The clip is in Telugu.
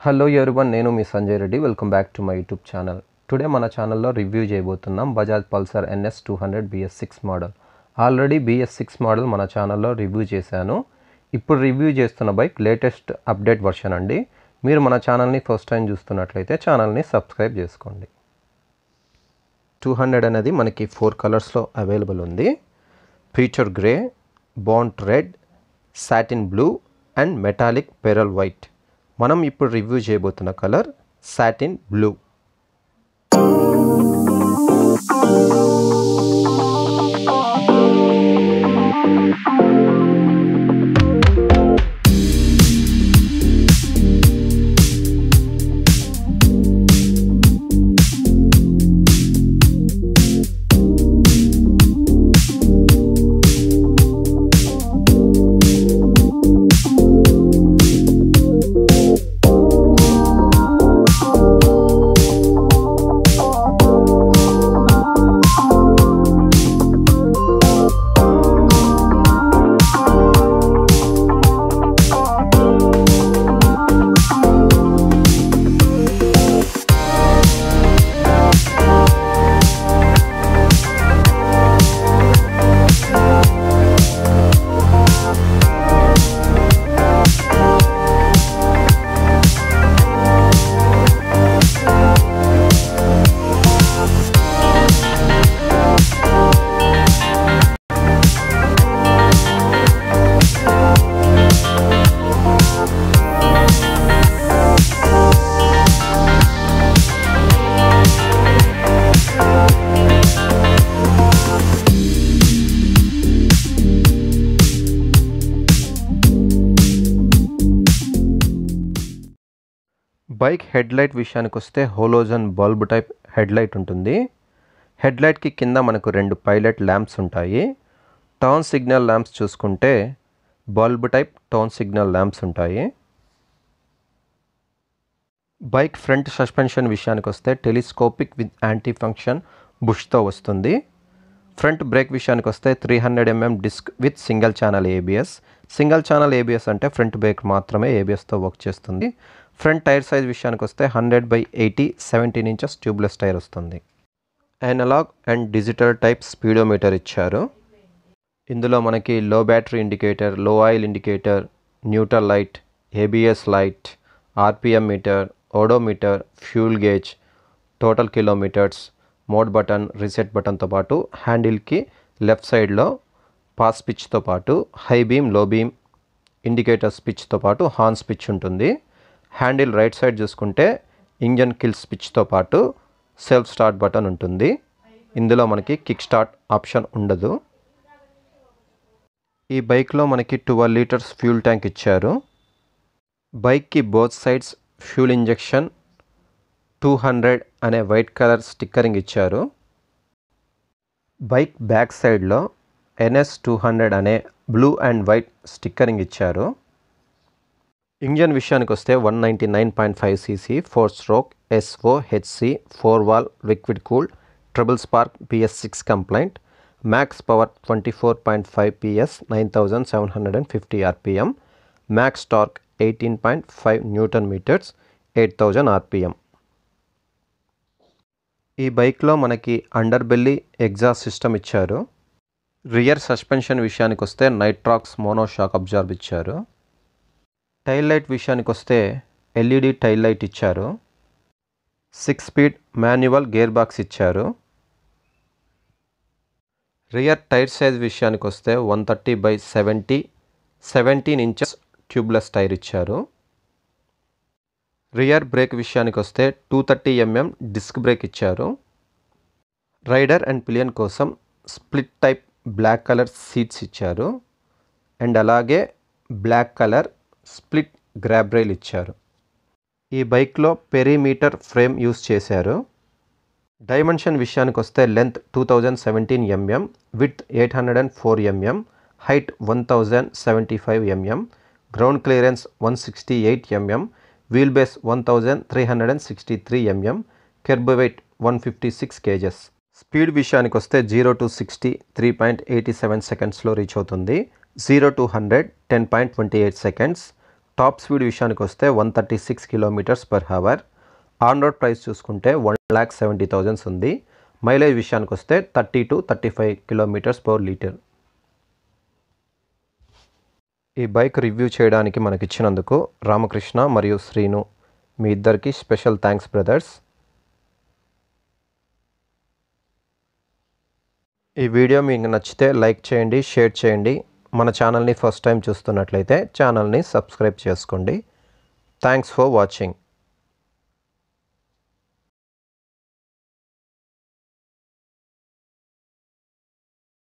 హలో ఎవరివన్ నేను మీ Sanjay Reddy. Welcome back to my YouTube channel today మన ఛానల్లో రివ్యూ చేయబోతున్నాం Bajaj Pulsar NS two hundred BS six model already BS six model మన ఛానల్లో రివ్యూ చేశాను. ఇప్పుడు రివ్యూ చేస్తున్న బైక్ లేటెస్ట్ అప్డేట్ వర్షన్ అండి. మీరు మన ఛానల్ని ఫస్ట్ టైం చూస్తున్నట్లయితే ఛానల్ని సబ్స్క్రైబ్ చేసుకోండి. టూ హండ్రెడ్ అనేది మనకి ఫోర్ కలర్స్లో అవైలబుల్ ఉంది. Pewter grey burnt red satin blue and metallic pearl white మనం ఇప్పుడు రివ్యూ చేయబోతున్న colour satin blue. Bike headlight విషయానికి వస్తే హోలోజన్ బల్బ్ టైప్ హెడ్లైట్ ఉంటుంది. హెడ్లైట్కి కింద మనకు రెండు పైలట్ ల్యాంప్స్ ఉంటాయి. టర్న్ సిగ్నల్ ల్యాంప్స్ చూసుకుంటే bulb type turn signal lamps ఉంటాయి. బైక్ ఫ్రంట్ సస్పెన్షన్ విషయానికి వస్తే టెలిస్కోపిక్ విత్ యాంటీ ఫంక్షన్ బుష్తో వస్తుంది. ఫ్రంట్ బ్రేక్ విషయానికి వస్తే three hundred MM disc with single channel ABS. Single channel ABS అంటే ఫ్రంట్ బ్రేక్ మాత్రమే ఏబిఎస్తో వర్క్ చేస్తుంది. ఫ్రంట్ టైర్ సైజ్ విషయానికి వస్తే hundred by eighty seventeen inches tubeless tyre వస్తుంది. Analogue and digital type speedometer ఇచ్చారు. ఇందులో మనకి low battery ఇండికేటర్లో oil indicator neutral light ABS light RPM meter odometer fuel gauge total kilometres mode button reset బటన్తో పాటు హ్యాండిల్కి లెఫ్ట్ సైడ్లో పాస్ స్పిచ్తో పాటు హై బీమ్లో బీమ్ ఇండికేటర్ స్పిచ్తో పాటు హార్న్ స్పిచ్ ఉంటుంది. హ్యాండిల్ రైట్ సైడ్ చూసుకుంటే ఇంజన్ కిల్ స్విచ్తో పాటు సెల్ఫ్ స్టార్ట్ బటన్ ఉంటుంది. ఇందులో మనకి కిక్ స్టార్ట్ ఆప్షన్ ఉండదు. ఈ బైక్లో మనకి ట్వెల్వ్ లీటర్స్ ఫ్యూల్ ట్యాంక్ ఇచ్చారు. బైక్కి both sides fuel injection two hundred అనే వైట్ కలర్ స్టిక్కరింగ్ ఇచ్చారు. బైక్ బ్యాక్ సైడ్లో ఎన్ఎస్ టూ హండ్రెడ్ అనే బ్లూ అండ్ వైట్ స్టిక్కరింగ్ ఇచ్చారు. ఇంజన్ విషయానికి వస్తే one ninety nine point five cc four stroke SO HC four valve liquid cool triple spark PS six compliant max power twenty four point five PS nine thousand seven hundred and fifty RPM max torque eighteen point five newton metres eight thousand RPM. ఈ బైక్లో మనకి అండర్ బెల్లి ఎగ్జాస్ట్ సిస్టమ్ ఇచ్చారు. రియర్ సస్పెన్షన్ విషయానికి వస్తే నైట్రాక్స్ మోనో షాక్ అబ్జార్బ్ ఇచ్చారు. టైల్ లైట్ విషయానికి వస్తే ఎల్ఈడి టైల్ లైట్ ఇచ్చారు. Six speed manual gear box ఇచ్చారు. రియర్ టైర్ సైజ్ విషయానికి వస్తే one thirty by seventy seventeen inches tubeless tyre ఇచ్చారు. రియర్ బ్రేక్ విషయానికి వస్తే two thirty MM disc brake ఇచ్చారు. రైడర్ అండ్ పిలియన్ కోసం split type black colour seats ఇచ్చారు. అండ్ అలాగే black colour split grab rail ఇచ్చారు. ఈ బైక్లో పెరీమీటర్ ఫ్రేమ్ యూస్ చేశారు. డైమెన్షన్ విషయానికి వస్తే length two thousand seventeen MM width eight hundred and four MM height one thousand seventy five MM ground clearance one sixty eight MM wheel base one thousand three hundred and sixty three MM kerb weight one fifty six KGs. Speed విషయానికి వస్తే zero to sixty three point eighty seven సెకండ్స్లో రీచ్ అవుతుంది. Zero to hundred ten point twenty eight seconds. Top speed విషయానికి వస్తే one thirty six kilometres per hour on road price చూసుకుంటే వన్ ల్యాక్ సెవెంటీ థౌజండ్స్ ఉంది. మైలేజ్ విషయానికి వస్తే thirty to thirty five kilometres per litre. ఈ బైక్ రివ్యూ చేయడానికి మనకి ఇచ్చినందుకు రామకృష్ణ మరియు శ్రీను మీ ఇద్దరికి స్పెషల్ థ్యాంక్స్ బ్రదర్స్. ఈ వీడియో మీకు నచ్చితే లైక్ చేయండి షేర్ చేయండి. మన ఛానల్ని ఫస్ట్ టైం చూస్తున్నట్లయితే ఛానల్ని సబ్స్క్రైబ్ చేసుకోండి. Thanks for watching